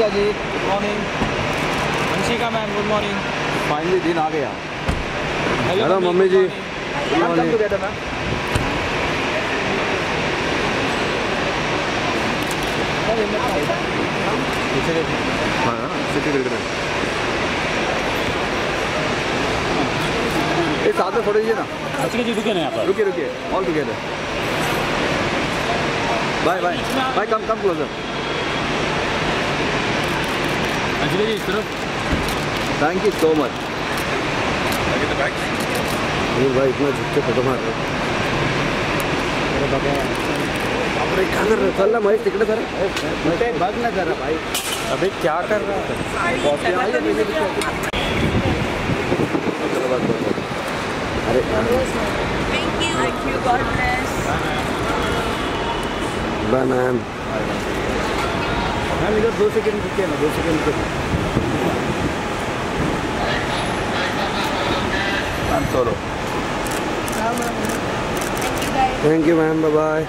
Vanshika ji good morning Vanshika ma'am good morning finally दिन आ गया। Hello mummy ji. Together ma'am हाँ city करके ये साथ में लीजिए ना। अच्छी जी रुके ना यहाँ पर। रुकिए रुकिए। All together bye bye bye come come closer जी इस तरफ़ thank you so much Anil भाई इतना झुक के फ़ोटो मार रहे अरे क्या कर रहे चल ना महेश तिकडे सर। बघ ना जरा भाई। अबे क्या कर रहा है? अरे. Thank you. God bless. Bye ma'am ma'am इधर दो सेकेंड रुके ना दो सेकंड रुके ma'am you guys. Thank you ma'am bye bye